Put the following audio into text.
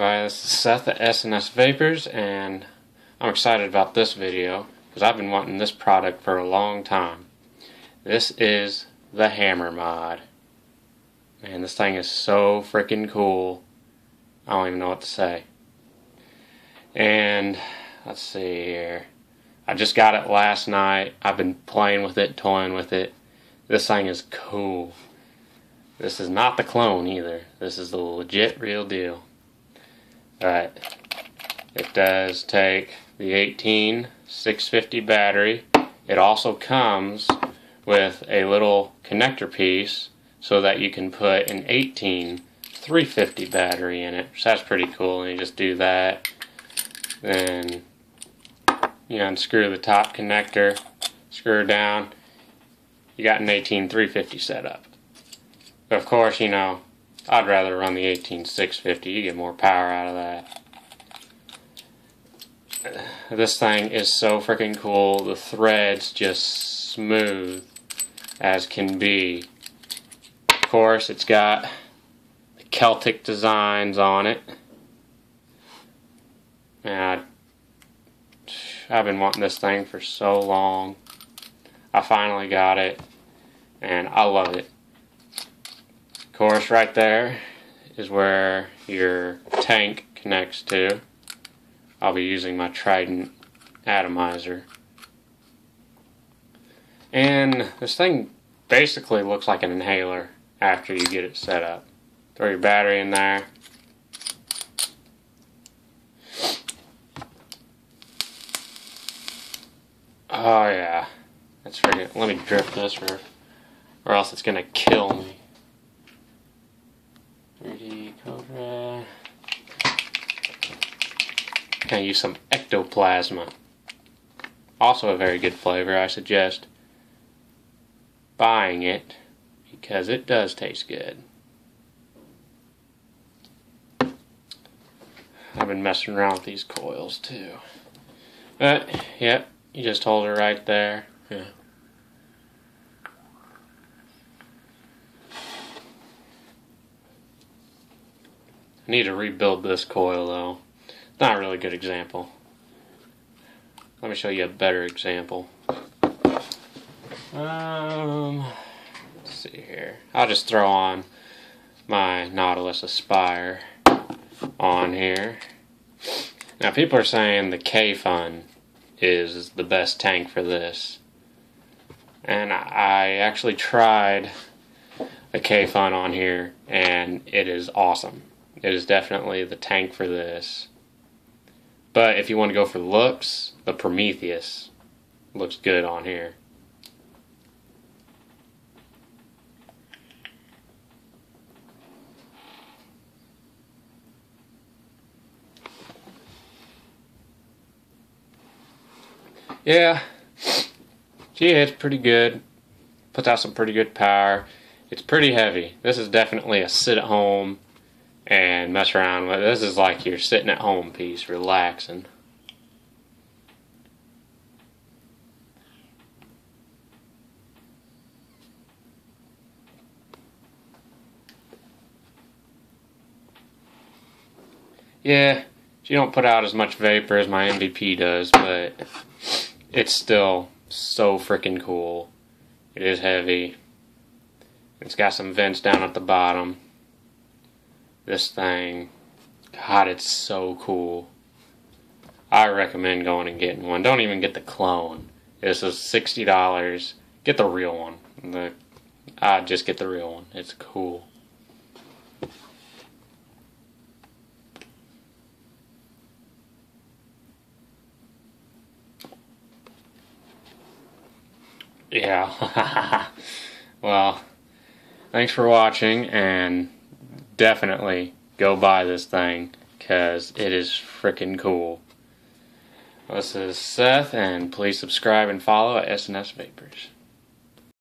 Hi, this is Seth at SNS Vapors, and I'm excited about this video because I've been wanting this product for a long time. This is the Hammer Mod. Man, this thing is so freaking cool. I don't even know what to say. And let's see here. I just got it last night. I've been playing with it, toying with it. This thing is cool. This is not the clone either. This is the legit real deal. But it does take the 18 650 battery. It also comes with a little connector piece so that you can put an 18 350 battery in it. So that's pretty cool. And you just do that. Then you unscrew the top connector, screw it down. You got an 18 350 set up. But of course, you know, I'd rather run the 18650. You get more power out of that. This thing is so freaking cool. The threads just smooth as can be. Of course, it's got the Celtic designs on it. And I've been wanting this thing for so long. I finally got it, and I love it course, right there is where your tank connects to. I'll be using my Trident atomizer. And this thing basically looks like an inhaler after you get it set up. Throw your battery in there. Oh yeah. That's freaking let me drip this or or else it's gonna kill me. Gonna use some ectoplasma. Also a very good flavor. I suggest buying it because it does taste good. I've been messing around with these coils too. But, yep, you just hold it right there. Yeah. I need to rebuild this coil though. Not a really good example. Let me show you a better example. Um, let's see here. I'll just throw on my Nautilus Aspire on here. Now people are saying the Kayfun is the best tank for this. And I actually tried the Kayfun on here and it is awesome. It is definitely the tank for this. But if you want to go for looks, the Prometheus looks good on here. Yeah, gee, it's pretty good. Puts out some pretty good power. It's pretty heavy. This is definitely a sit at home and mess around with. This is like you're sitting at home piece, relaxing. Yeah, she don't put out as much vapor as my MVP does, but it's still so freaking cool. It is heavy. It's got some vents down at the bottom this thing. God, it's so cool. I recommend going and getting one. Don't even get the clone. This is sixty dollars. Get the real one. The I just get the real one. It's cool. Yeah. well, thanks for watching and definitely go buy this thing because it is freaking cool. This is Seth, and please subscribe and follow at SNS Vapors.